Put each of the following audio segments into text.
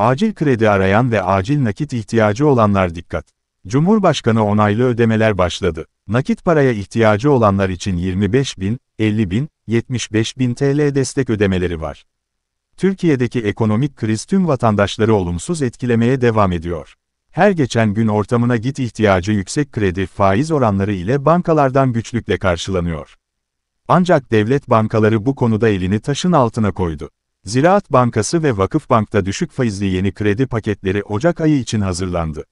Acil kredi arayan ve acil nakit ihtiyacı olanlar dikkat. Cumhurbaşkanı onaylı ödemeler başladı. Nakit paraya ihtiyacı olanlar için 25 bin, 50 bin, 75 bin TL destek ödemeleri var. Türkiye'deki ekonomik kriz tüm vatandaşları olumsuz etkilemeye devam ediyor. Her geçen gün ortamına git ihtiyacı yüksek kredi faiz oranları ile bankalardan güçlükle karşılanıyor. Ancak devlet bankaları bu konuda elini taşın altına koydu. Ziraat Bankası ve Vakıfbank'ta düşük faizli yeni kredi paketleri Ocak ayı için hazırlandı.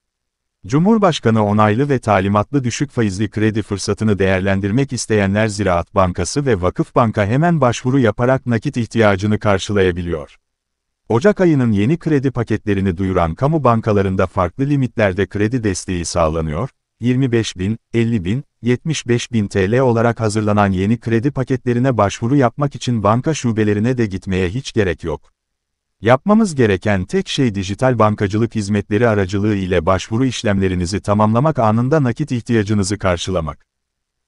Cumhurbaşkanı onaylı ve talimatlı düşük faizli kredi fırsatını değerlendirmek isteyenler Ziraat Bankası ve Vakıfbank'a hemen başvuru yaparak nakit ihtiyacını karşılayabiliyor. Ocak ayının yeni kredi paketlerini duyuran kamu bankalarında farklı limitlerde kredi desteği sağlanıyor, 25 bin, 50 bin, 75 bin TL olarak hazırlanan yeni kredi paketlerine başvuru yapmak için banka şubelerine de gitmeye hiç gerek yok. Yapmamız gereken tek şey dijital bankacılık hizmetleri aracılığı ile başvuru işlemlerinizi tamamlamak anında nakit ihtiyacınızı karşılamak.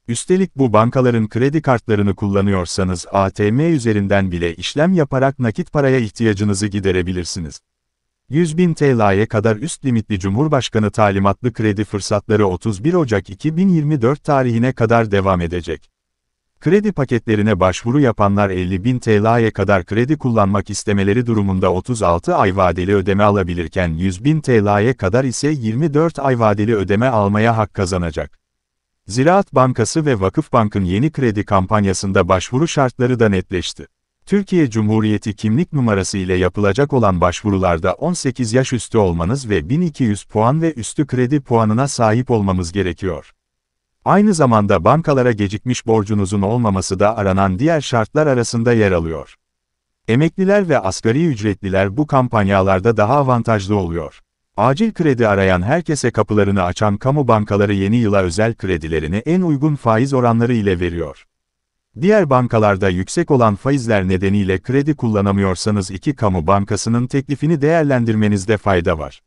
Üstelik bu bankaların kredi kartlarını kullanıyorsanız ATM üzerinden bile işlem yaparak nakit paraya ihtiyacınızı giderebilirsiniz. 100 bin TL'ye kadar üst limitli Cumhurbaşkanı talimatlı kredi fırsatları 31 Ocak 2024 tarihine kadar devam edecek. Kredi paketlerine başvuru yapanlar 50 bin TL'ye kadar kredi kullanmak istemeleri durumunda 36 ay vadeli ödeme alabilirken 100 bin TL'ye kadar ise 24 ay vadeli ödeme almaya hak kazanacak. Ziraat Bankası ve Vakıfbank'ın yeni kredi kampanyasında başvuru şartları da netleşti. Türkiye Cumhuriyeti kimlik numarası ile yapılacak olan başvurularda 18 yaş üstü olmanız ve 1200 puan ve üstü kredi puanına sahip olmamız gerekiyor. Aynı zamanda bankalara gecikmiş borcunuzun olmaması da aranan diğer şartlar arasında yer alıyor. Emekliler ve asgari ücretliler bu kampanyalarda daha avantajlı oluyor. Acil kredi arayan herkese kapılarını açan kamu bankaları yeni yıla özel kredilerini en uygun faiz oranları ile veriyor. Diğer bankalarda yüksek olan faizler nedeniyle kredi kullanamıyorsanız iki kamu bankasının teklifini değerlendirmenizde fayda var.